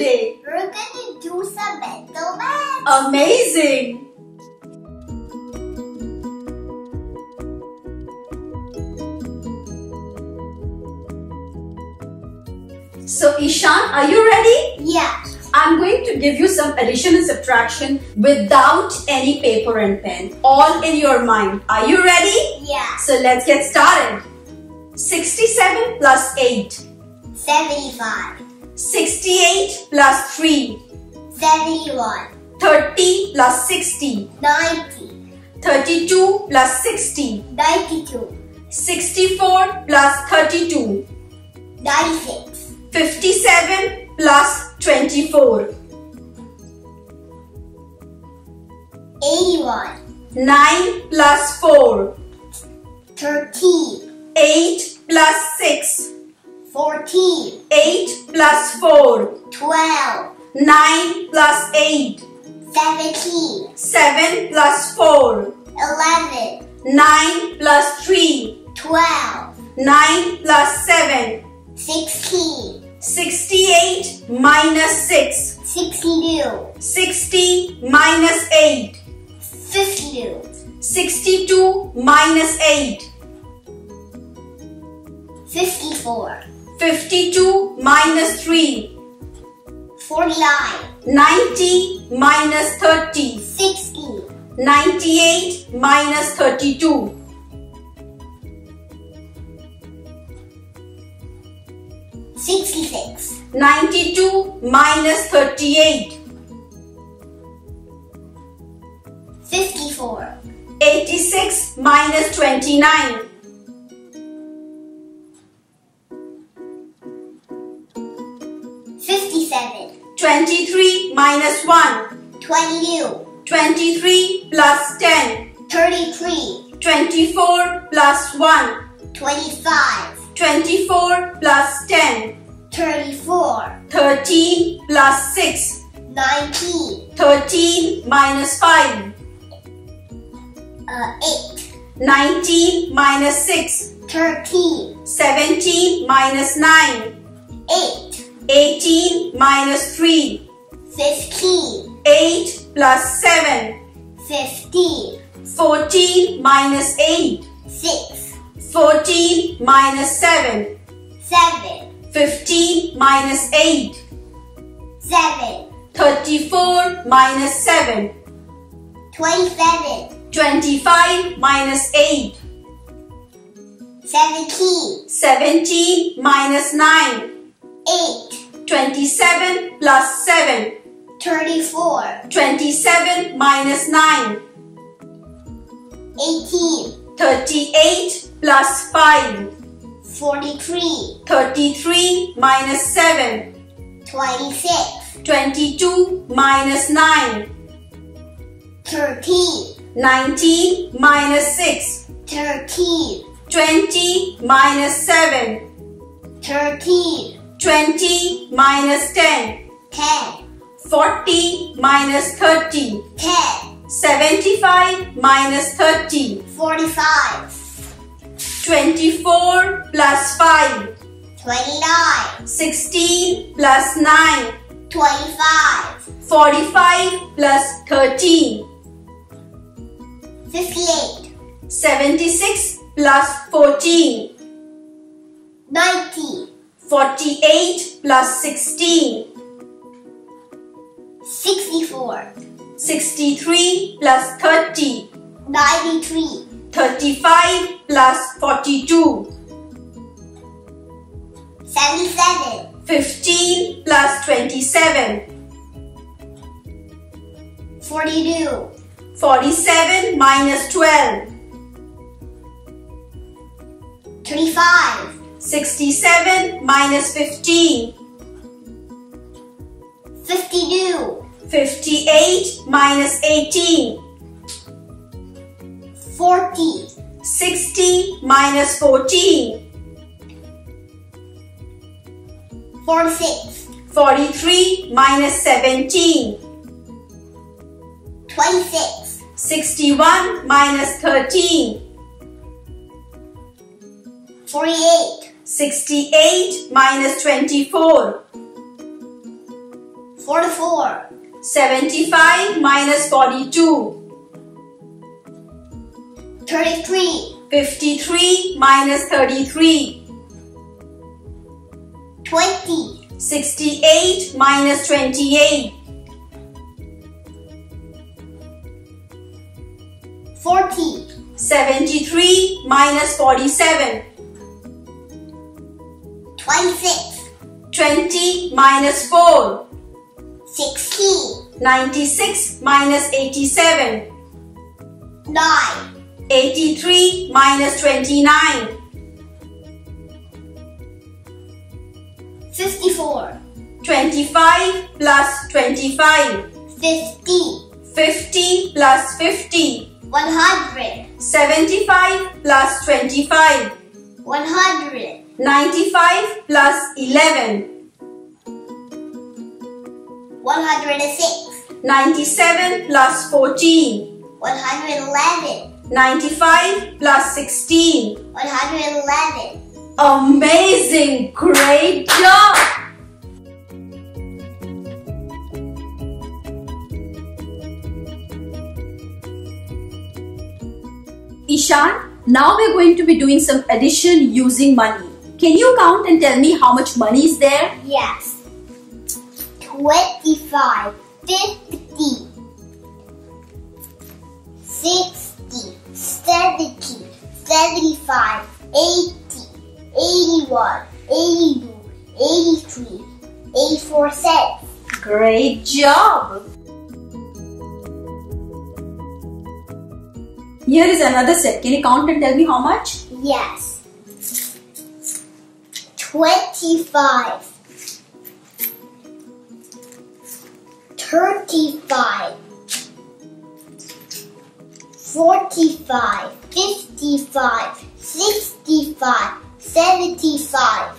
today? We're gonna do some mental math. Amazing! So Ishaan, are you ready? Yeah. I'm going to give you some addition and subtraction without any paper and pen. All in your mind. Are you ready? Yeah. So let's get started. 67 plus 8. 75. 68 plus 3. 71. 30 plus 60. 90. 32 plus 60. 92. 64 plus 32. 96. 57 plus 24. 81. 9 plus 4. 13. 8 plus 6. 14. 8 plus 4. 12. 9 plus 8. 17. 7 plus 4. 11. 9 plus 3. 12. 9 plus 7. 16. 68 minus 6. 62. 60 minus 8. 52. 62 minus 8. 54. 52 minus 3. 49. 90 minus 30. 60. 98 minus 32. 66. 92 minus 38. 54. 86 minus 29. 23 minus 1. 22. 23 plus 10. 33. 24 plus 1. 25. 24 plus 10. 34. 13 plus 6. 19. 13 minus 5. Uh, 8. 19 minus 6. 13. 17 minus 9. 8. 18 minus 3. 15. 8 plus 7. 15. 14 minus 8. 6. 14 minus 7. 7. 15 minus 8. 7. 34 minus 7. 27. 25 minus 8. 17. 17 minus 9. 8. 27 plus 7. 34. 27 minus 9. 18. 38 plus 5. 43. 33 minus 7. 26. 22 minus 9. 13. 19 minus 6. 13. 20 minus 7. 13. 20 minus 10. 10. 40 minus 30. 10. 75 minus 30. 45. 24 plus 5. 29. 16 plus 9. 25. 45 plus 13. 58. 76 plus 14. 90. 48 plus 16. 64. 63 plus 30. 93. 35 plus 42. 77. 15 plus 27. 42. 47 minus 12. 35. 67 minus 15. 52. 58 minus 18. 40. 60 minus 14. 46. 43 minus 17. 26. 61 minus 13. 48. 68 minus 24. 44. 75 minus 42. 33. 53 minus 33. 20. 68 minus 28. 40. 73 minus 47. 26. 20 minus 4. 16. 96 minus 87. 9. 83 minus 29. 54. 25 plus 25. 50. 50 plus 50. 100. 75 plus 25. 100. 95 plus 11. 106. 97 plus 14. 111. 95 plus 16. 111. Amazing! Great job! Ishaan, now we're going to be doing some addition using money. Can you count and tell me how much money is there? Yes. 25. 50. 60. 70. 75. 80. 81. 82. 83. 84 cents. Great job! Here is another set. Can you count and tell me how much? Yes. 25. 35. 45. 55. 65. 75.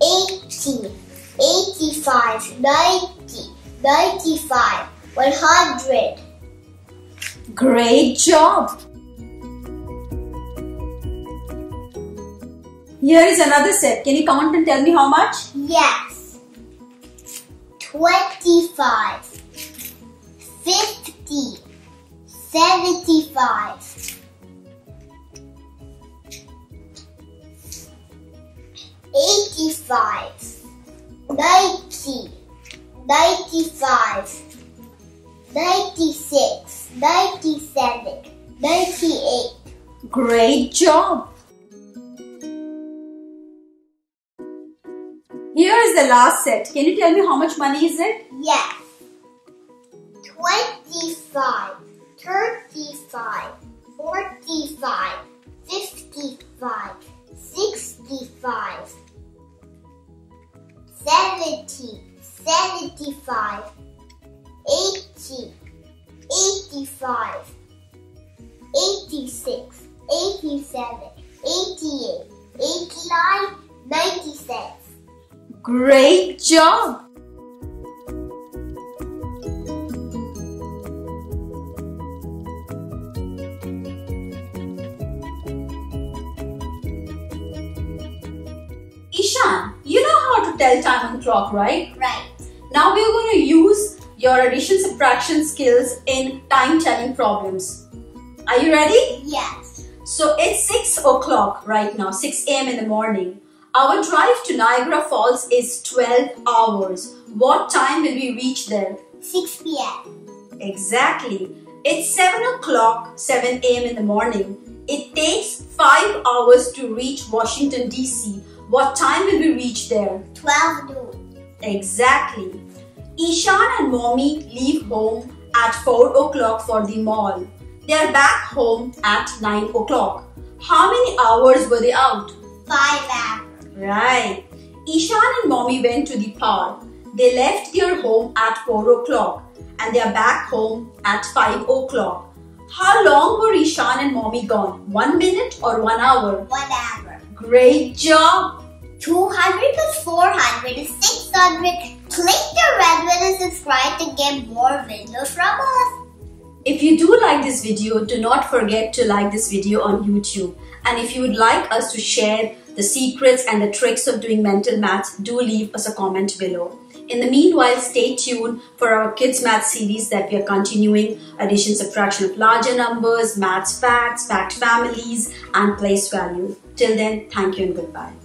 80. 85. 90. 95. 100. Great job! Here is another set. Can you count and tell me how much? Yes. 25. 50. 75. 85. 90. 95. 96. 97. 98. Great job! The last set. Can you tell me how much money is it? Yes. 25, 35, 45, 55, 65, 70, 75, 80, 85, 86, 87, 88, 89, 96. Great job! Ishaan, you know how to tell time on the clock, right? Right. Now we're going to use your addition subtraction skills in time telling problems. Are you ready? Yes. So it's 6 o'clock right now, 6 a.m. in the morning. Our drive to Niagara Falls is 12 hours. What time will we reach there? 6 p.m. Exactly. It's 7 o'clock, 7 a.m. in the morning. It takes 5 hours to reach Washington, D.C. What time will we reach there? 12 noon. Exactly. Ishaan and Mommy leave home at 4 o'clock for the mall. They are back home at 9 o'clock. How many hours were they out? 5 hours. Right. Ishaan and Mommy went to the park. They left their home at 4 o'clock and they are back home at 5 o'clock. How long were Ishaan and Mommy gone? One minute or one hour? 1 hour. Great job! 200 plus 400 is 600. Click the red button and subscribe to get more videos from us. If you do like this video, do not forget to like this video on YouTube. And if you would like us to share the secrets and the tricks of doing mental maths, do leave us a comment below. In the meanwhile, stay tuned for our Kids Math series that we are continuing addition, subtraction of larger numbers, maths facts, fact families, and place value. Till then, thank you and goodbye.